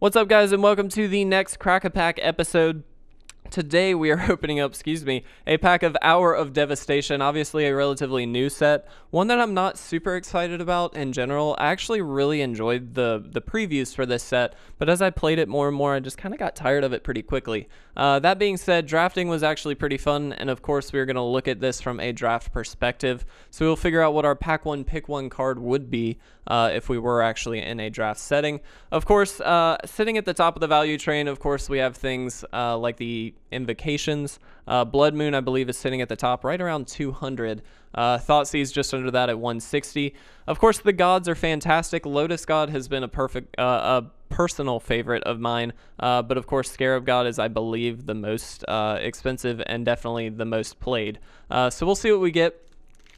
What's up, guys, and welcome to the next Crack a Pack episode. Today we are opening up, excuse me, a pack of Hour of Devastation, obviously a relatively new set, one that I'm not super excited about in general. I actually really enjoyed the the previews for this set, but as I played it more and more, I just kind of got tired of it pretty quickly. Uh, that being said, drafting was actually pretty fun, and of course we are going to look at this from a draft perspective, so we'll figure out what our pack one pick one card would be uh, if we were actually in a draft setting. Of course, uh, sitting at the top of the value train, of course we have things uh, like the invocations. Uh, Blood Moon, I believe, is sitting at the top right around 200. Uh, Thoughtseize just under that at 160. Of course, the gods are fantastic. Locust God has been a perfect, uh, a personal favorite of mine, uh, but of course, Scarab God is, I believe, the most uh, expensive and definitely the most played. Uh, so we'll see what we get.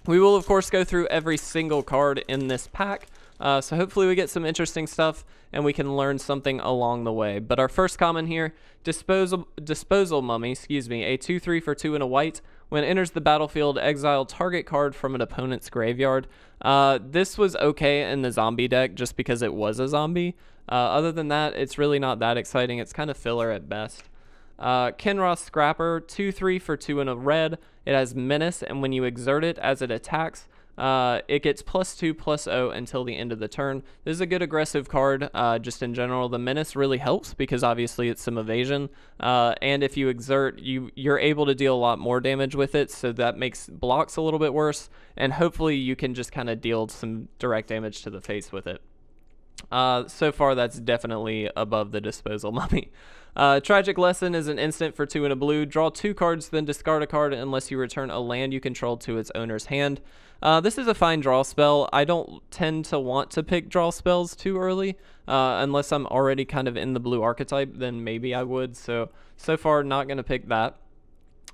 We will, of course, go through every single card in this pack. Uh, so hopefully we get some interesting stuff and we can learn something along the way. But our first comment here, disposal, disposal mummy, excuse me, a 2-3 for 2 and a white. When enters the battlefield, exile target card from an opponent's graveyard. Uh, this was okay in the zombie deck just because it was a zombie. Uh, other than that, it's really not that exciting. It's kind of filler at best. Uh, Khenra Scrapper, 2-3 for 2 and a red. It has Menace, and when you exert it as it attacks, uh, it gets plus two, 0 until the end of the turn. This is a good aggressive card, uh, just in general. The Menace really helps because obviously it's some evasion, uh, and if you exert, you you're able to deal a lot more damage with it, so that makes blocks a little bit worse, and hopefully you can just kind of deal some direct damage to the face with it. Uh, so far, that's definitely above the disposal mummy. Uh, Tragic Lesson is an instant for two and a blue. Draw two cards, then discard a card unless you return a land you control to its owner's hand. Uh, this is a fine draw spell. I don't tend to want to pick draw spells too early, uh, unless I'm already kind of in the blue archetype, then maybe I would. So, so far, not going to pick that.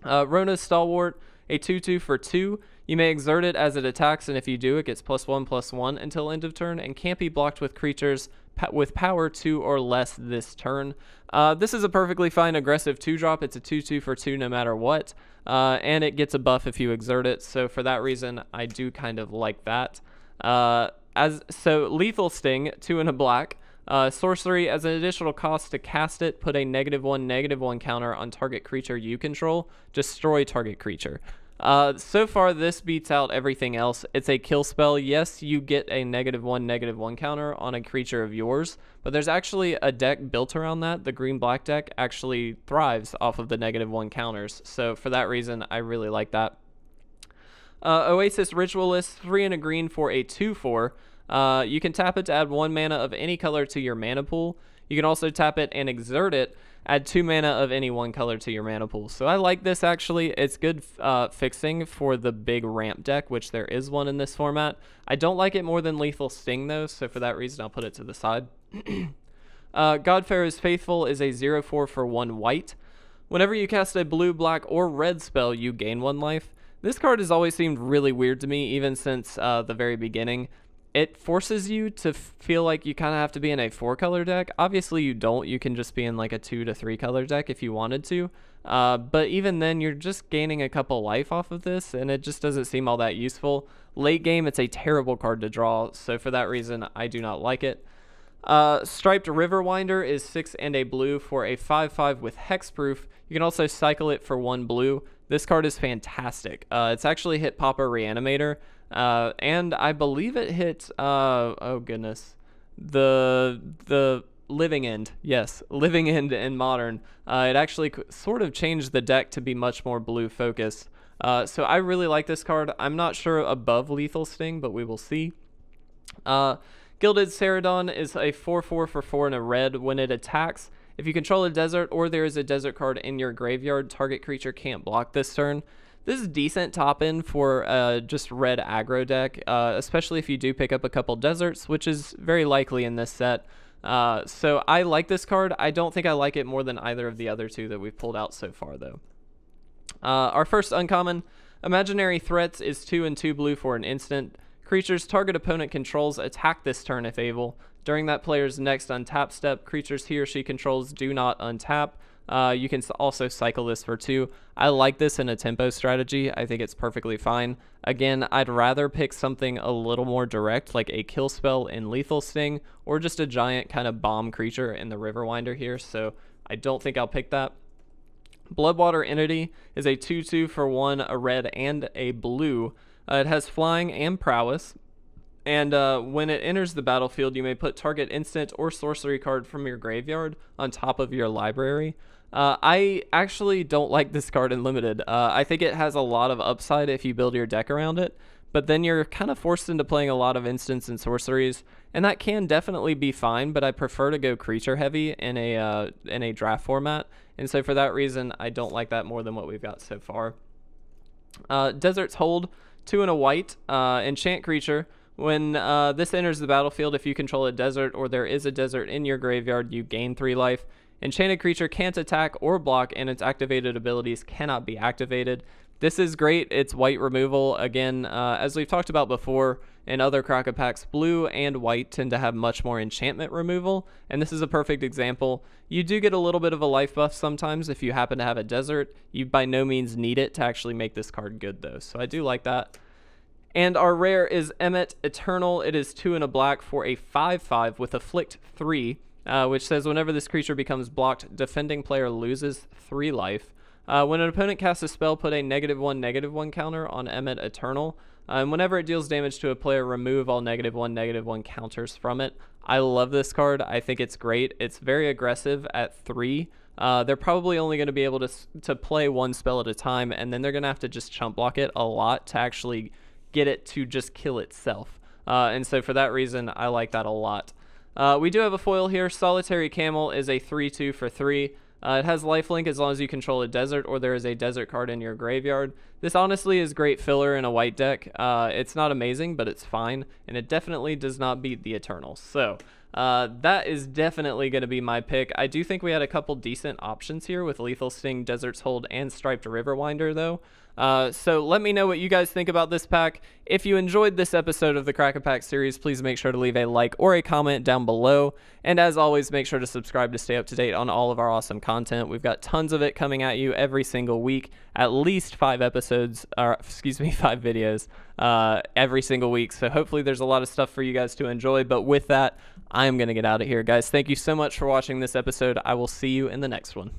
Uh, Rhonas's Stalwart, a 2-2 for 2. You may exert it as it attacks, and if you do, it gets plus 1, plus 1 until end of turn, and can't be blocked with creatures with power 2 or less this turn. Uh, this is a perfectly fine aggressive 2-drop. It's a 2-2 for 2 no matter what, uh, and it gets a buff if you exert it, so for that reason, I do kind of like that. Uh, as So, Lethal Sting, 2 and a black. Uh, sorcery, as an additional cost to cast it, put a negative one, negative one counter on target creature you control. Destroy target creature. Uh, so far, this beats out everything else. It's a kill spell. Yes, you get a negative one, negative one counter on a creature of yours, but there's actually a deck built around that. The green black deck actually thrives off of the negative one counters. So for that reason, I really like that. Uh, Oasis Ritualist, three and a green for a two four. Uh, you can tap it to add one mana of any color to your mana pool. You can also tap it and exert it add two mana of any one color to your mana pool. So I like this actually. It's good uh, fixing for the big ramp deck, which there is one in this format. I don't like it more than Lethal Sting though, so for that reason I'll put it to the side. uh, God-Pharaoh's Faithful is a 0-4 for 1 white. Whenever you cast a blue, black, or red spell, you gain 1 life. This card has always seemed really weird to me, even since uh, the very beginning it forces you to feel like you kind of have to be in a four color deck. Obviously, you don't. You can just be in like a two to three color deck if you wanted to. Uh, but even then, you're just gaining a couple life off of this, and it just doesn't seem all that useful. Late game, it's a terrible card to draw, so for that reason, I do not like it. Uh, Striped Riverwinder is 6 and a blue for a 5-5 with Hexproof. You can also cycle it for 1 blue. This card is fantastic. Uh, it's actually hit Pauper Reanimator, uh, and I believe it hit. Uh, oh goodness, the the living end. Yes, living end in modern. Uh, it actually sort of changed the deck to be much more blue focused. Uh, so I really like this card. I'm not sure above Lethal Sting, but we will see. Uh, Gilded Cerodon is a 4-4 for 4 and a red. When it attacks, if you control a desert or there is a desert card in your graveyard, target creature can't block this turn. This is decent top end for uh, just red aggro deck, uh, especially if you do pick up a couple deserts, which is very likely in this set. Uh, so I like this card. I don't think I like it more than either of the other two that we've pulled out so far, though. Uh, our first uncommon, Imaginary Threats, is 2 and 2 blue for an instant. Creatures target opponent controls attack this turn if able. During that player's next untap step, creatures he or she controls do not untap. Uh, you can also cycle this for two. I like this in a tempo strategy. I think it's perfectly fine. Again, I'd rather pick something a little more direct, like a kill spell in Lethal Sting, or just a giant kind of bomb creature in the Riverwinder here, so I don't think I'll pick that. Bloodwater Entity is a 2-2 for 1, a red and a blue. Uh, it has flying and prowess, and uh, when it enters the battlefield, you may put target instant or sorcery card from your graveyard on top of your library. Uh, I actually don't like this card in limited. Uh, I think it has a lot of upside if you build your deck around it, but then you're kind of forced into playing a lot of instants and sorceries, and that can definitely be fine. But I prefer to go creature heavy in a uh, in a draft format, and so for that reason, I don't like that more than what we've got so far. Uh, Desert's Hold, two and a white, uh, enchant creature. When uh, this enters the battlefield, if you control a desert or there is a desert in your graveyard, you gain three life. Enchanted creature can't attack or block, and its activated abilities cannot be activated. This is great. It's white removal. Again, uh, as we've talked about before in other Crack a Packs, blue and white tend to have much more enchantment removal, and this is a perfect example. You do get a little bit of a life buff sometimes if you happen to have a desert. You by no means need it to actually make this card good, though, so I do like that. And our rare is Ammit Eternal. It is 2 and a black for a 5-5 with Afflict 3, uh, which says whenever this creature becomes blocked, defending player loses 3 life. Uh, when an opponent casts a spell, put a negative 1, negative 1 counter on Ammit Eternal. Uh, and whenever it deals damage to a player, remove all negative 1, negative 1 counters from it. I love this card. I think it's great. It's very aggressive at 3. Uh, they're probably only going to be able to, to play one spell at a time, and then they're going to have to just chump block it a lot to actually get it to just kill itself. Uh, and so for that reason, I like that a lot. Uh, we do have a foil here. Solitary Camel is a 3-2 for 3. Uh, it has lifelink as long as you control a desert or there is a desert card in your graveyard. This honestly is great filler in a white deck. Uh, it's not amazing, but it's fine, and it definitely does not beat the Eternals. So uh, that is definitely going to be my pick. I do think we had a couple decent options here with Lethal Sting, Desert's Hold, and Striped Riverwinder, though. Uh, so let me know what you guys think about this pack. If you enjoyed this episode of the Crack Pack series, please make sure to leave a like or a comment down below. And as always, make sure to subscribe to stay up to date on all of our awesome content. We've got tons of it coming at you every single week, at least five episodes, or excuse me, five videos uh, every single week. So hopefully there's a lot of stuff for you guys to enjoy. But with that, I am going to get out of here, guys. Thank you so much for watching this episode. I will see you in the next one.